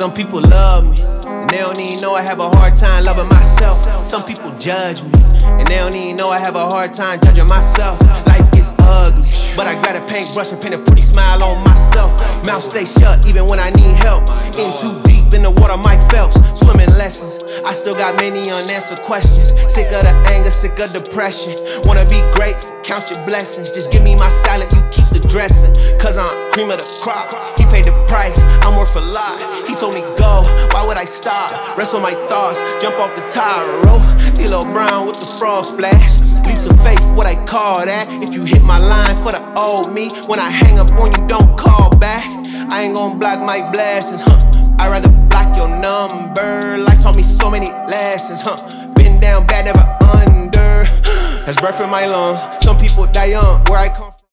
Some people love me, and they don't even know I have a hard time loving myself. Some people judge me, and they don't even know I have a hard time judging myself. Life gets ugly, but I got a paintbrush and paint a pretty smile on myself. Mouth stay shut even when I need help. In too deep in the water, Mike Phelps. Swimming lessons, I still got many unanswered questions. Sick of the anger, sick of depression. Wanna be grateful, count your blessings. Just give me my salad, you keep the dressing. Cause I'm cream of the crop. He paid the price, I'm worth a lot. He told me go, why would I stop? Rest on my thoughts, jump off the tire, roll. Elo Brown with the frog splash. Leaps of faith, what I call that. If you hit my line for the old me, when I hang up on you, don't call back. I ain't gon' block my blessings, huh? I'd rather block your number. Life taught me so many lessons, huh? Been down bad, never under. Has breath in my lungs. Some people die young, where I come from.